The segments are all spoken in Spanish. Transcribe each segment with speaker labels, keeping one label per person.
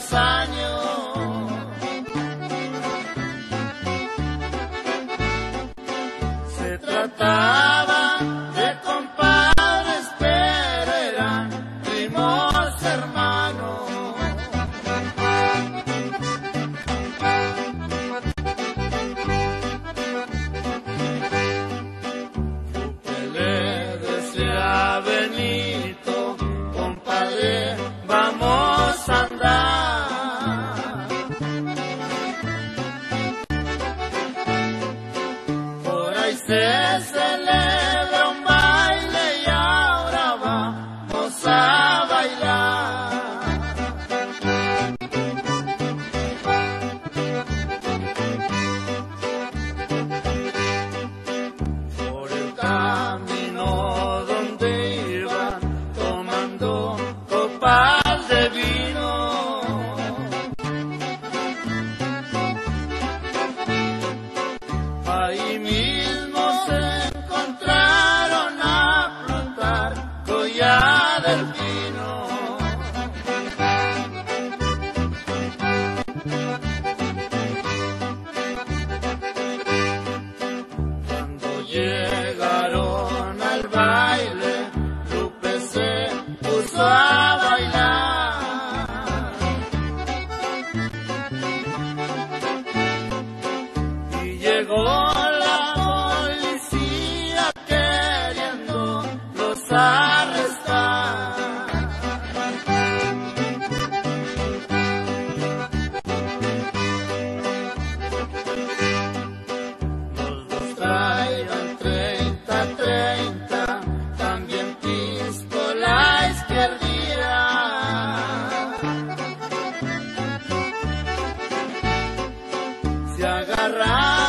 Speaker 1: fine. se celebra un baile y ahora vamos a bailar. Por el camino donde iban tomando copas de vino. Ahí Cuando llegaron al baile, Lupe se puso a bailar. Y llegó. agarrar.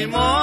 Speaker 1: anymore.